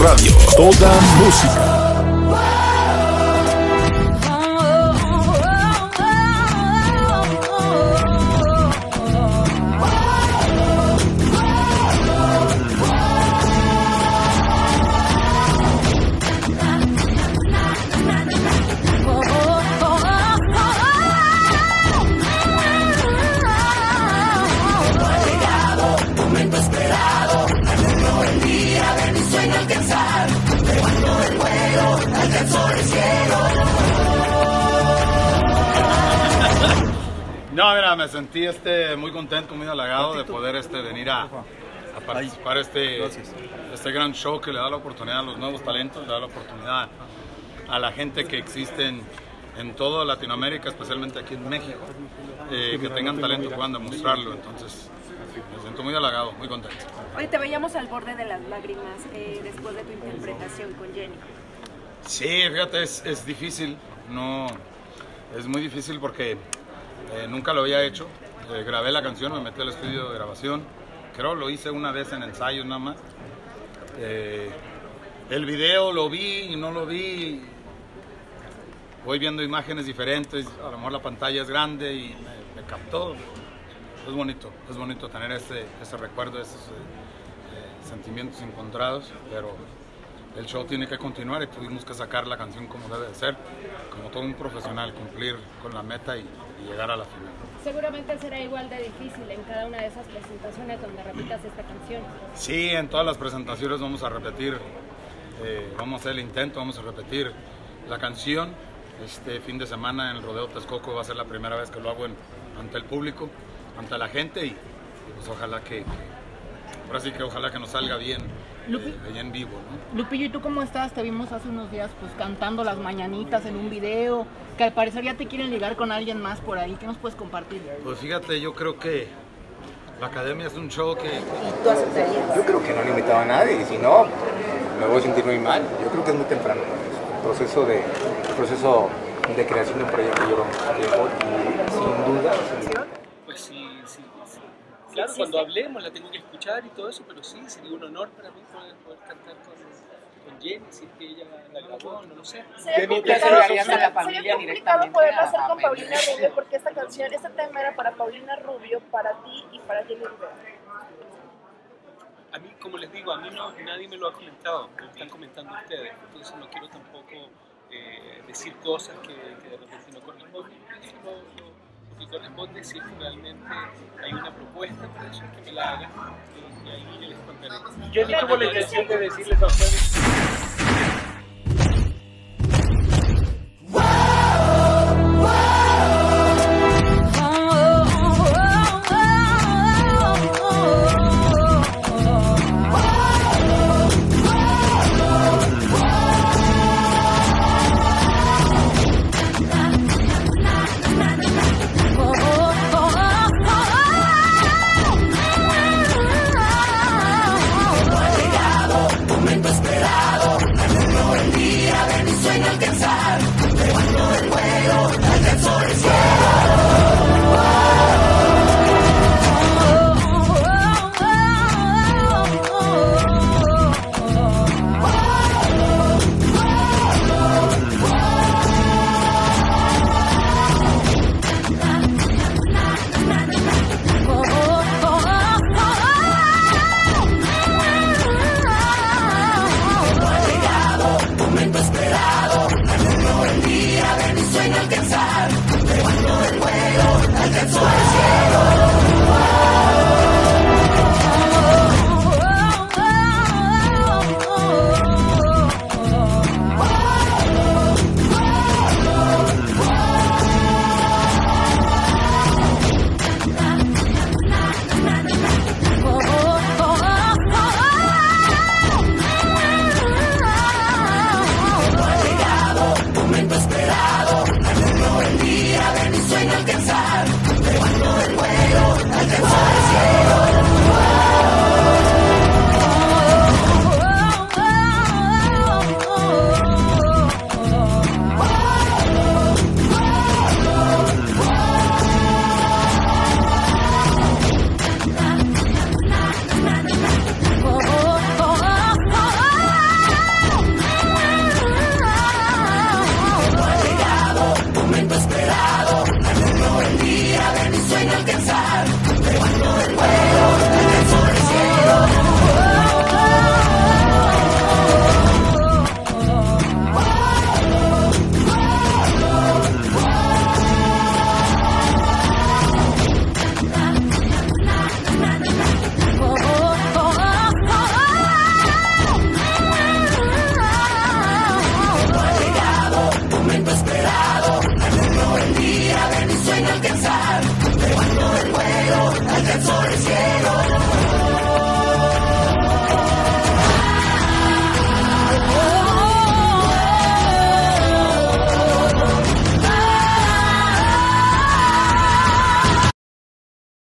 Radio. Toda música. No, mira, me sentí este, muy contento, muy halagado de poder este, venir a, a participar este, este gran show que le da la oportunidad a los nuevos talentos, le da la oportunidad a la gente que existe en, en toda Latinoamérica, especialmente aquí en México, eh, que tengan talento, puedan demostrarlo. Entonces, me siento muy halagado, muy contento. Hoy te veíamos al borde de las lágrimas eh, después de tu interpretación con Jenny. Sí, fíjate, es, es difícil, no, es muy difícil porque eh, nunca lo había hecho. Eh, grabé la canción, me metí al estudio de grabación. Creo lo hice una vez en ensayos nada más. Eh, el video lo vi y no lo vi. Voy viendo imágenes diferentes, a lo mejor la pantalla es grande y me, me captó. Es bonito, es bonito tener ese, ese recuerdo, esos sentimientos encontrados, pero el show tiene que continuar y tuvimos que sacar la canción como debe de ser, como todo un profesional, cumplir con la meta y, y llegar a la final. Seguramente será igual de difícil en cada una de esas presentaciones donde repitas esta canción. Sí, en todas las presentaciones vamos a repetir, eh, vamos a hacer el intento, vamos a repetir la canción. Este fin de semana en el Rodeo Texcoco va a ser la primera vez que lo hago en- ante el público, ante la gente y, y pues ojalá que, que- ahora sí que ojalá que nos salga bien, Lupi. eh, allá en vivo, ¿no? Lupillo, ¿y tú cómo estás? Te vimos hace unos días pues cantando las mañanitas en un video, que al parecer ya te quieren ligar con alguien más por ahí. ¿Qué nos puedes compartir? Pues fíjate, yo creo que la academia es un show que Yo creo que no le invitaba a nadie y si no, me voy a sentir muy mal. Yo creo que es muy temprano. El proceso de, el proceso de creación de un proyecto lleva mucho tiempo y sin duda. Sí, sí. Claro, cuando hablemos la tengo que escuchar y todo eso, pero sí, sería un honor para mí poder, poder cantar con, con Jenny, si es que ella la grabó, no lo sé. Sería complicado, acercarías a la sería familia complicado directamente poderlo a- hacer con. Paulina Rubio porque esta canción, este tema era para Paulina Rubio, para ti y para Jenny Rivera. A mí, como les digo, a mí no, nadie me lo ha comentado, me lo están comentando ustedes, entonces no quiero tampoco eh, decir cosas que, que de repente no corresponden. Eso lo, lo- que corresponde si es realmente hay una propuesta para eso, que me la hagan y, y ahí yo les contaré. Jenny tuvo la intención de decirles a ustedes